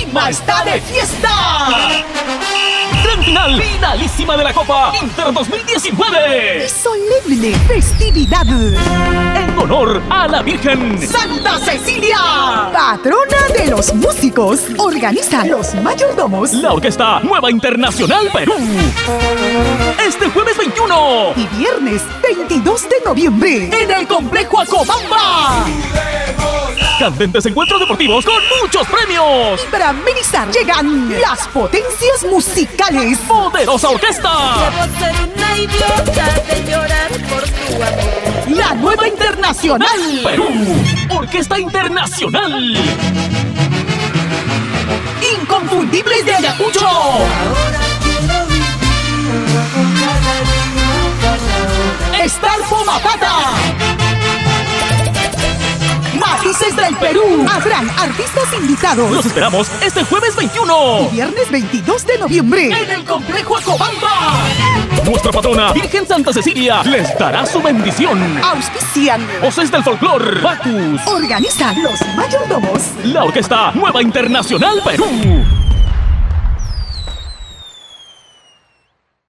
Lima está de fiesta. Gran final, finalísima de la Copa Inter 2019. Solemne festividad. En honor a la Virgen Santa Cecilia, patrona de los músicos, organiza los mayordomos. La Orquesta Nueva Internacional Perú. Este jueves 21 y viernes 22 de noviembre en el complejo Acobamba. Candentes encuentros deportivos con muchos premios. Y para amenizar llegan las potencias musicales. Poderosa orquesta. Debo ser una idiota de llorar por tu amor. La nueva internacional. Perú. Orquesta Internacional. Inconfundibles de Ayacucho. Star Matata. Matices del Perú. Habrán artistas invitados. Los esperamos este jueves 21. Y viernes 22 de noviembre. En el complejo Acobamba. Nuestra patrona, Virgen Santa Cecilia, les dará su bendición. Auspician. Voces del folclor. Bacus. Organizan los mayordomos. La Orquesta Nueva Internacional Perú.